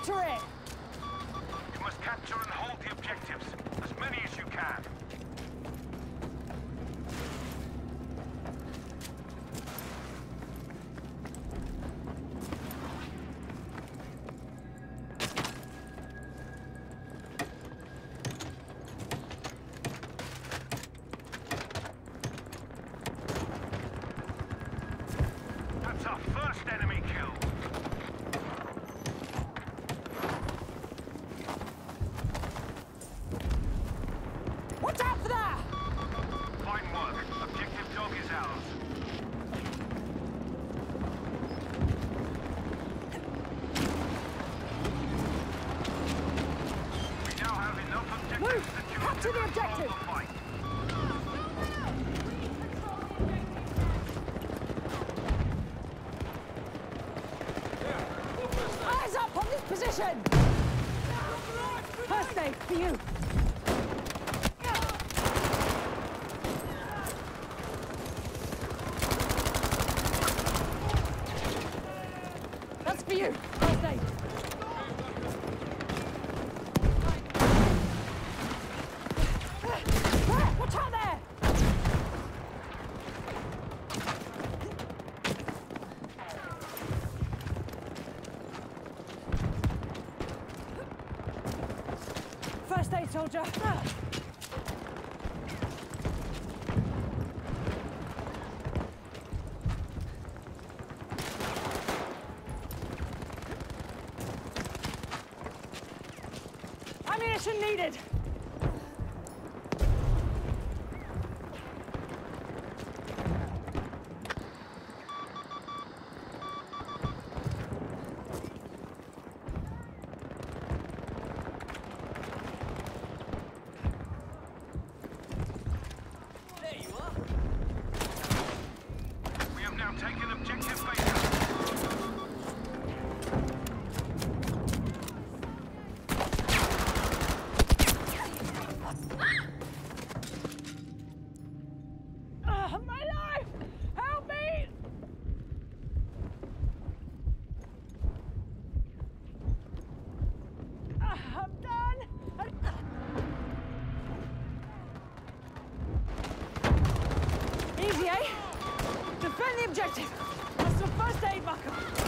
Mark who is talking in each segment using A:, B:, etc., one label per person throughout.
A: Capture it!
B: You must capture and hold the objectives, as many as you can. Attention! First
A: aid for you! Stay, soldier.
B: objective.
A: That's the first aid
C: bucket.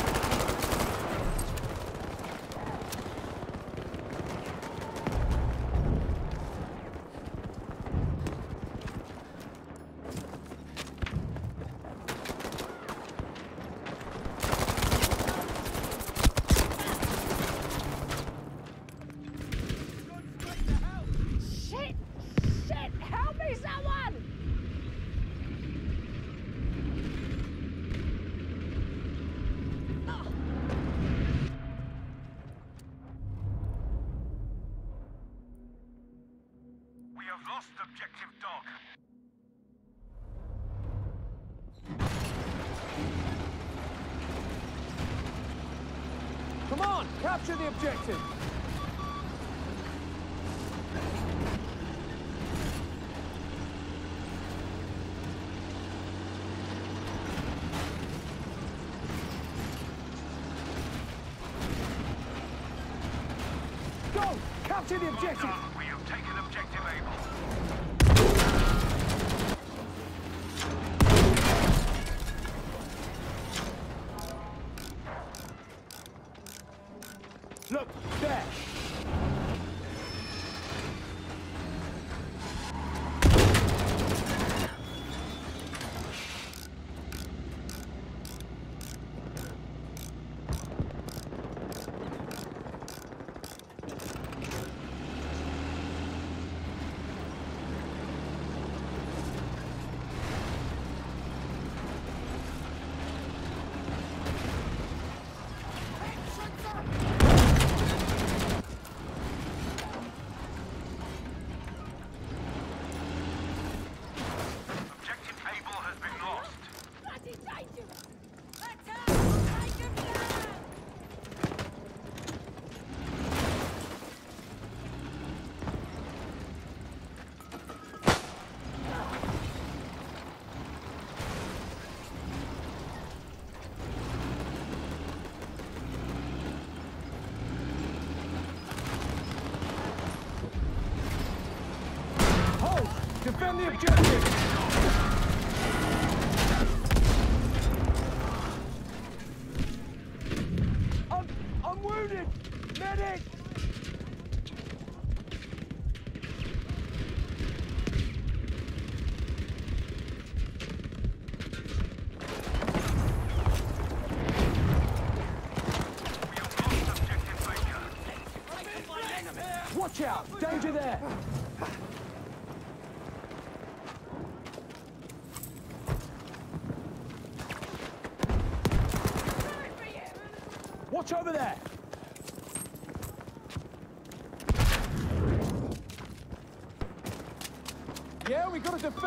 C: on! Capture the objective! Capture the objective! Defend the objective! Watch out! Danger there!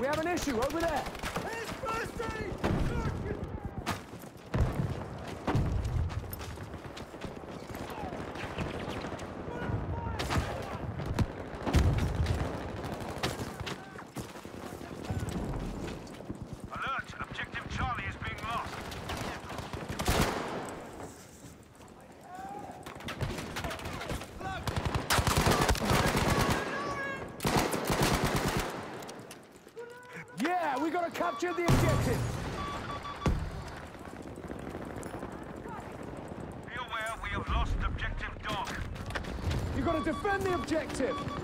C: We have an issue over there. It's bursting! Got to defend the objective!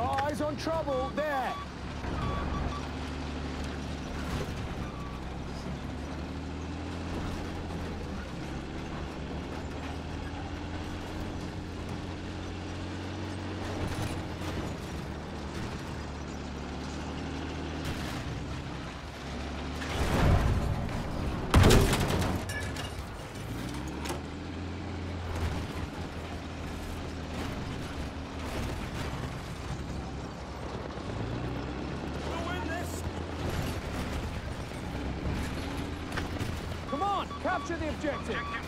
C: Eyes on trouble. There. Capture the objective.
B: Objective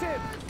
C: the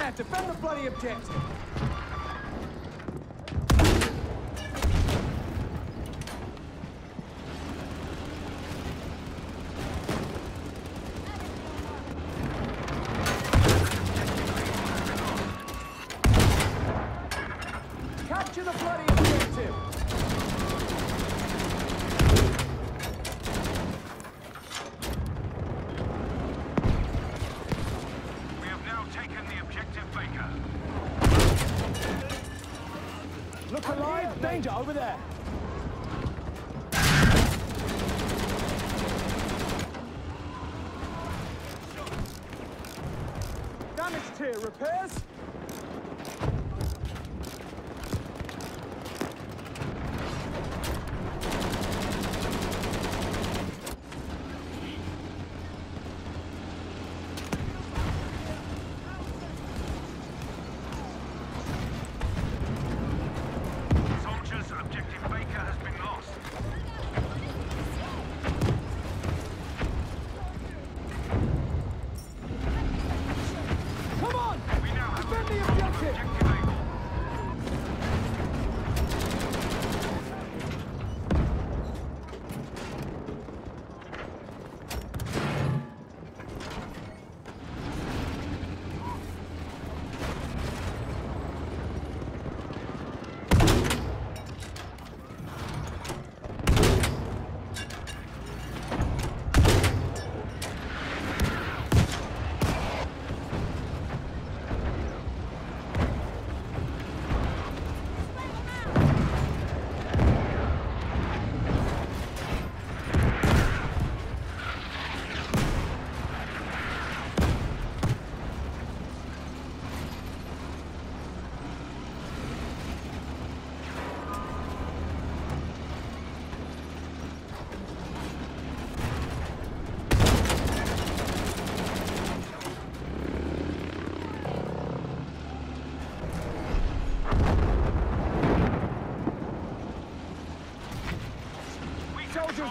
C: Defend the bloody objective. Capture the bloody objective.
B: We have now taken the objective Baker.
C: Look alive. Danger over there. Damaged here. Repairs?